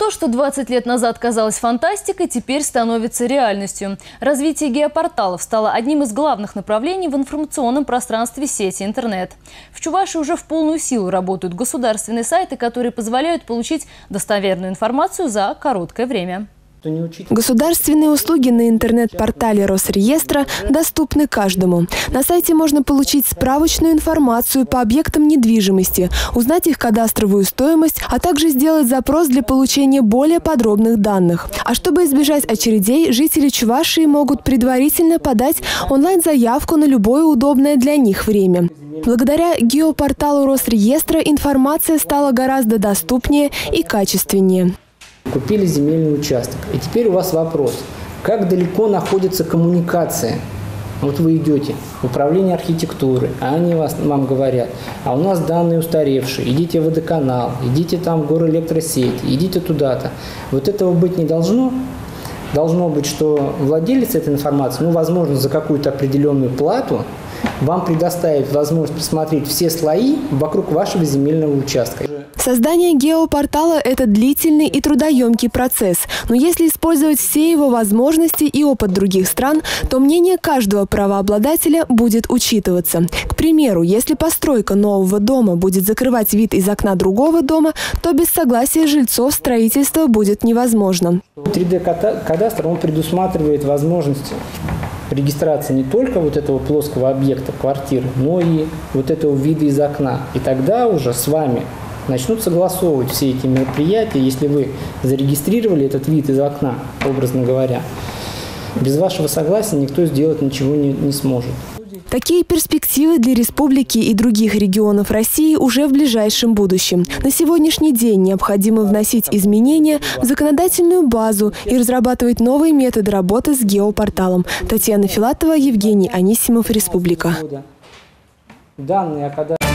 То, что 20 лет назад казалось фантастикой, теперь становится реальностью. Развитие геопорталов стало одним из главных направлений в информационном пространстве сети интернет. В Чувашии уже в полную силу работают государственные сайты, которые позволяют получить достоверную информацию за короткое время. Государственные услуги на интернет-портале Росреестра доступны каждому. На сайте можно получить справочную информацию по объектам недвижимости, узнать их кадастровую стоимость, а также сделать запрос для получения более подробных данных. А чтобы избежать очередей, жители Чувашии могут предварительно подать онлайн-заявку на любое удобное для них время. Благодаря геопорталу Росреестра информация стала гораздо доступнее и качественнее купили земельный участок. И теперь у вас вопрос, как далеко находится коммуникация? Вот вы идете в управление архитектуры, а они вас, вам говорят, а у нас данные устаревшие, идите в водоканал, идите там в горэлектросеть, идите туда-то. Вот этого быть не должно. Должно быть, что владелец этой информации, ну, возможно, за какую-то определенную плату, вам предоставит возможность посмотреть все слои вокруг вашего земельного участка. Создание геопортала – это длительный и трудоемкий процесс. Но если использовать все его возможности и опыт других стран, то мнение каждого правообладателя будет учитываться. К примеру, если постройка нового дома будет закрывать вид из окна другого дома, то без согласия жильцов строительство будет невозможно. 3D-кадастр он предусматривает возможность регистрации не только вот этого плоского объекта квартиры, но и вот этого вида из окна. И тогда уже с вами начнут согласовывать все эти мероприятия, если вы зарегистрировали этот вид из окна, образно говоря. Без вашего согласия никто сделать ничего не, не сможет. Такие перспективы для республики и других регионов России уже в ближайшем будущем. На сегодняшний день необходимо вносить изменения в законодательную базу и разрабатывать новые методы работы с геопорталом. Татьяна Филатова, Евгений Анисимов, Республика. Данные о